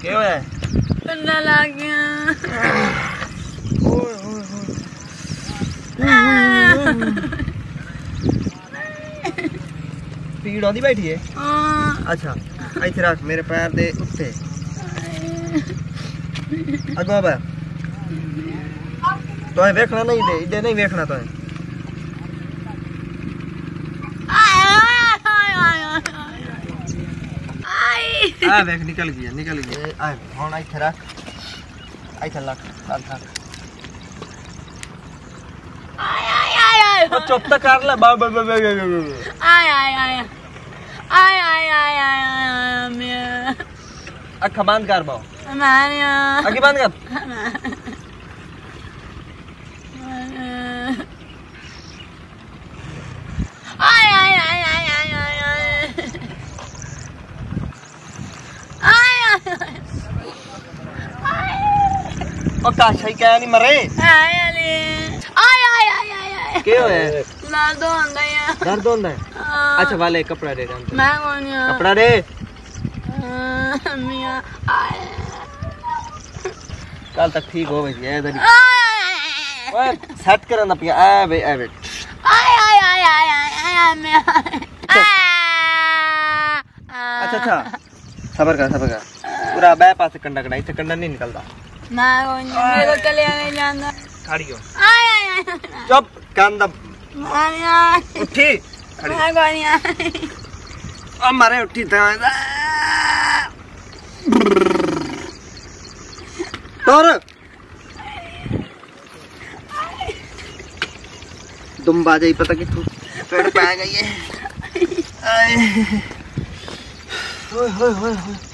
क्या हुआ है ठंडा लग गया ओए ओए ओए ਪੀੜ ਆਉਂਦੀ ਬੈਠੀ ਏ ਹਾਂ ਅੱਛਾ ਇੱਥੇ ਰੱਖ ਮੇਰੇ ਪੈਰ ਦੇ ਉੱਤੇ ਅੱਗੋਂ ਬਾ ਤੋਏ ਵੇਖਣਾ ਨਹੀਂ ਦੇ ਇਹਦੇ ਨਹੀਂ ਵੇਖਣਾ ਤੋਏ आ देख निकल गया निकल गया। चुप तो कर ले बा बा बा आय बंद कर बाओ मैं बंद कर ਉਹ ਕਾਸ਼ਾ ਹੀ ਕਹਿ ਨਹੀਂ ਮਰੇ ਆਈ ਆਈ ਆਈ ਆਈ ਆਈ ਆਈ ਕੀ ਹੋਇਆ ਨਾ ਦੋ ਹੁੰਦਾ ਹੈ ਦਰਦ ਹੁੰਦਾ ਹੈ ਅੱਛਾ ਵਾਲੇ ਕਪੜਾ ਦੇ ਦੇ ਮੈਂ ਕੋਣੀ ਕਪੜਾ ਦੇ ਮੀਆਂ ਆਏ ਕੱਲ ਤੱਕ ਠੀਕ ਹੋਵੇ ਜੀ ਇਹ ਦਰੀ ਆਏ ਓਏ ਸੈੱਟ ਕਰਨ ਦਾ ਪਿਆ ਐ ਵੇ ਐ ਵੇ ਆਏ ਆਏ ਆਏ ਆਏ ਆਏ ਆਏ ਮੈਂ ਅੱਛਾ ਅੱਛਾ ਸਬਰ ਕਰ ਸਬਰ ਕਰ ਪੂਰਾ ਬੈ ਪਾਸੇ ਕੰਡਾ ਕਣਾ ਇੱਥੇ ना मेरे को चले नहीं जाना खड़ी हो आय आय चुप कान दब उठी खड़ी हाँ गोनी अब मारे उठी था तोर दुम बाजे पता कि तू पेड़ पे आ गई है ओए होए होए होए